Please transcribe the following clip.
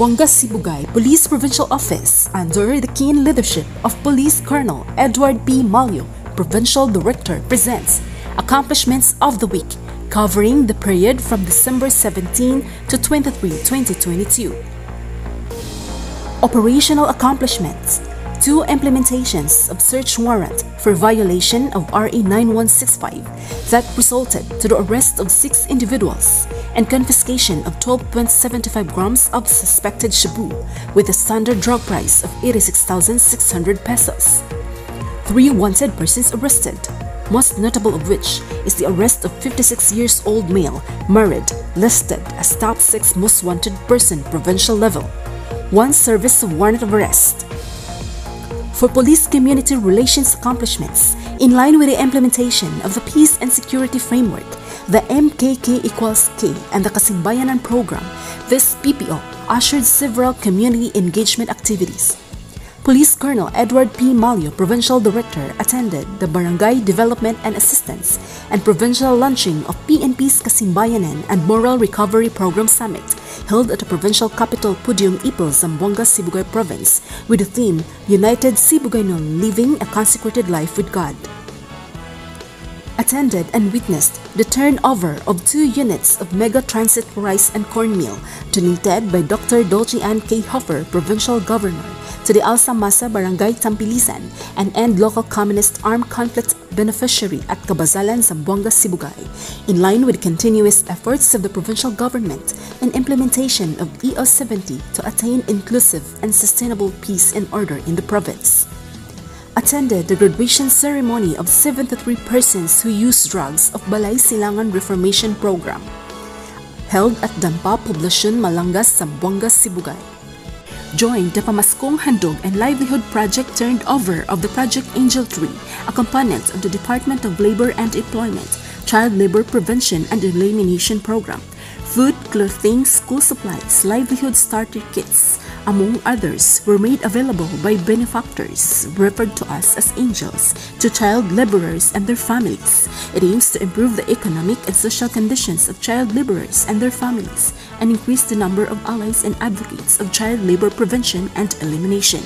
Zamboanga Sibugay Police Provincial Office under the keen leadership of Police Colonel Edward P. Malyo, Provincial Director presents Accomplishments of the Week covering the period from December 17 to 23, 2022. Operational accomplishments two implementations of search warrant for violation of RA 9165 that resulted to the arrest of six individuals and confiscation of 12.75 grams of suspected shabu with a standard drug price of 86,600 pesos. Three wanted persons arrested, most notable of which is the arrest of 56 years old male, married, listed as top 6 most wanted person provincial level. One service warrant of arrest for police community relations accomplishments in line with the implementation of the Peace and Security Framework, the MKK equals K, and the Kasimbayanan program, this PPO ushered several community engagement activities. Police Colonel Edward P. Malio, Provincial Director, attended the Barangay Development and Assistance and Provincial launching of PNP's Kasimbayanan and Moral Recovery Program Summit held at the provincial capital Pudyum Ipil, Zamboanga, Sibugay Province with the theme United Sibugaynon Living a Consecrated Life with God attended and witnessed the turnover of two units of Mega Transit Rice and Cornmeal donated by Dr. Dulce Ann K. Hofer, Provincial Governor, to the Alsa Masa Barangay Tampilisan and End Local Communist Armed Conflict Beneficiary at Kabasalan, Zamboanga, Sibugay, in line with continuous efforts of the provincial government and implementation of EO 70 to attain inclusive and sustainable peace and order in the province attended the graduation ceremony of 73 persons who use drugs of Balay Silangan Reformation Program, held at Dampa Poblacion, Malangas, Zamboanga, Sibugay. Joined the Pamaskong Handog and Livelihood Project turned over of the Project Angel Tree, a component of the Department of Labor and Employment, Child Labor Prevention and Elimination Program, food, clothing, school supplies, livelihood starter kits, among others, were made available by benefactors, referred to us as angels, to child laborers and their families. It aims to improve the economic and social conditions of child laborers and their families and increase the number of allies and advocates of child labor prevention and elimination.